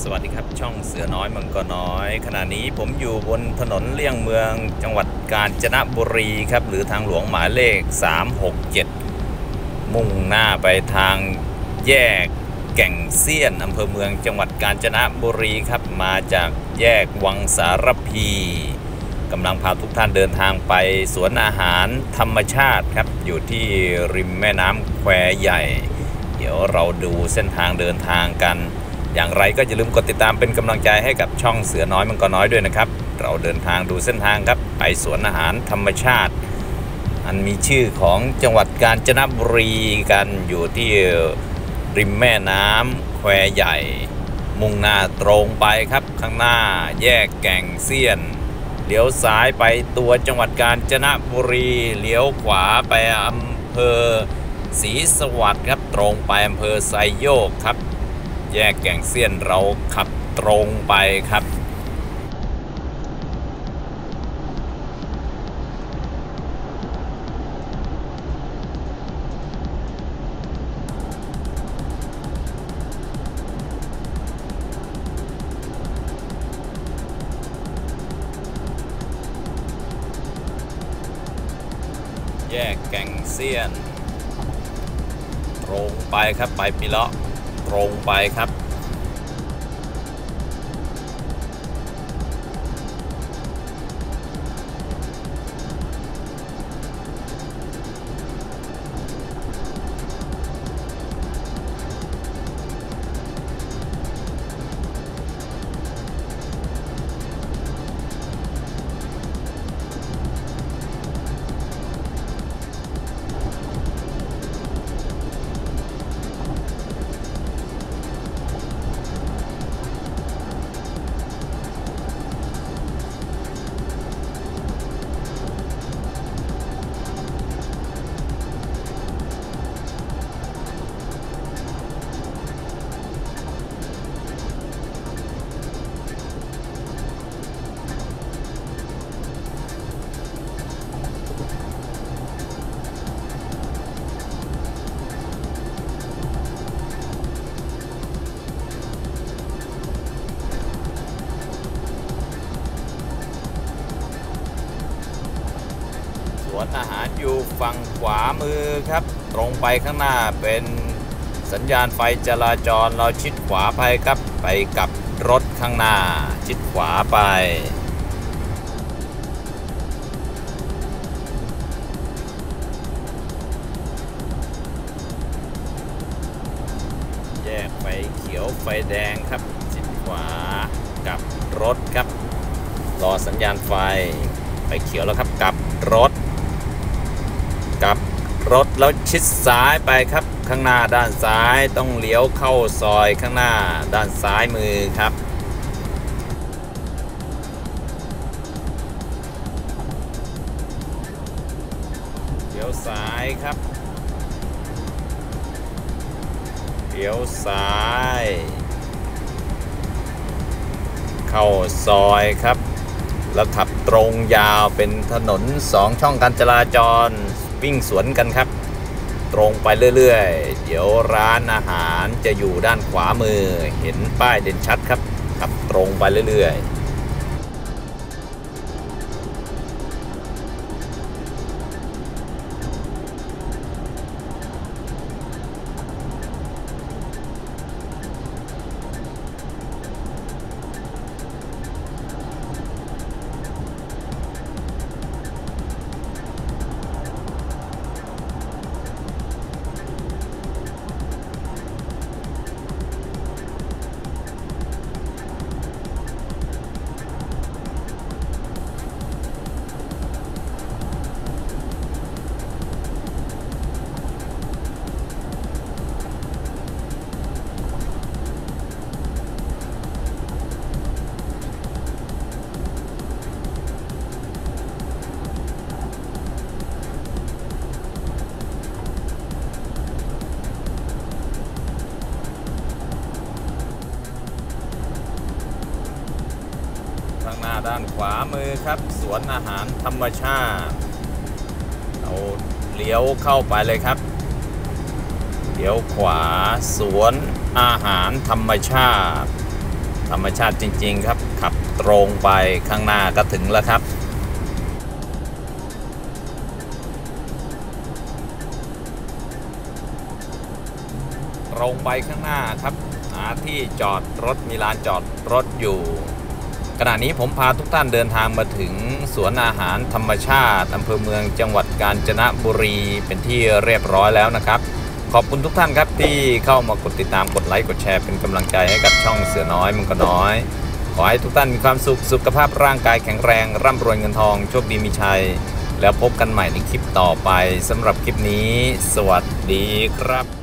สวัสดีครับช่องเสือน้อยมังกรน้อย ขณะนี้ผมอยู่บนถนนเลี่ยงเมืองจังหวัดกาญจนบุรีครับหรือทางหลวงหมายเลข 367 มุ่งหน้าไปทางแยกแก่งเซียนอำเภอเมืองจังหวัดกาญจนบุรีครับมาจากแยกวังสารพีกำลังพาทุกท่านเดินทางไปสวนอาหารธรรมชาติครับอยู่ที่ริมแม่น้ำแควใหญ่ เดี๋ยวเราดูเส้นทางเดินทางกัน อย่างไรก็อย่าลืมกดติดตามเป็นกำลังใจให้กับช่องเสือน้อยมังกรน้อยด้วยนะครับ เราเดินทางดูเส้นทางครับ ไปสวนอาหารธรรมชาติ อันมีชื่อของจังหวัดกาญจนบุรีกันอยู่ที่ริมแม่น้ำแควใหญ่ มุ่งหน้าตรงไปครับ ข้างหน้าแยกแก่งเซียนเลี้ยวซ้ายไปตัวจังหวัดกาญจนบุรีเลี้ยวขวาไปอำเภอศรีสวัสดิ์ครับตรงไปอำเภอไซโยกครับ แยกแก่งเซียนเราขับตรงไปครับแยกแก่งเซียน ตรงไปครับไปปิเลาะ รงไปครับ วนอาหารอยู่ฝั่งขวามือครับ ตรงไปข้างหน้าเป็นสัญญาณไฟจราจรเราชิดขวาไปครับ ไปกับรถข้างหน้า ชิดขวาไปแยกไฟเขียวไฟแดงครับ ชิดขวากับรถครับ รอสัญญาณไฟไฟเขียวแล้วครับกับรถ รถแล้วชิดซ้ายไปครับข้างหน้าด้านซ้ายต้องเลี้ยวเข้าซอยข้างหน้าด้านซ้ายมือครับเลี้ยวซ้ายครับเลี้ยวซ้าย เข้าซอยครับ แล้วขับตรงยาวเป็นถนนสองช่องการจราจร วิ่งสวนกันครับ ตรงไปเรื่อยๆ เดี๋ยวร้านอาหารจะอยู่ด้านขวามือ เห็นป้ายเด่นชัดครับขับตรงไปเรื่อยๆ ด้านขวามือครับ สวนอาหารธรรมชาติเราเลี้ยวเข้าไปเลยครับเลี้ยวขวาสวนอาหารธรรมชาติ ธรรมชาติจริง ๆ ครับ ขับตรงไปข้างหน้าก็ถึงแล้วครับตรงไปข้างหน้าครับ หาที่จอดรถมีลานจอดรถอยู่ ขณะนี้ผมพาทุกท่านเดินทางมาถึงสวนอาหารธรรมชาติอำเภอเมืองจังหวัดกาญจนบุรีเป็นที่เรียบร้อยแล้วนะครับ ขอบคุณทุกท่านครับที่เข้ามากดติดตามกดไลค์กดแชร์เป็นกำลังใจให้กับช่องเสือน้อยมังก็น้อย ขอให้ทุกท่านมีความสุขสุขภาพร่างกายแข็งแรงร่ำรวยเงินทองโชคดีมีชัย แล้วพบกันใหม่ในคลิปต่อไปสำหรับคลิปนี้ สวัสดีครับ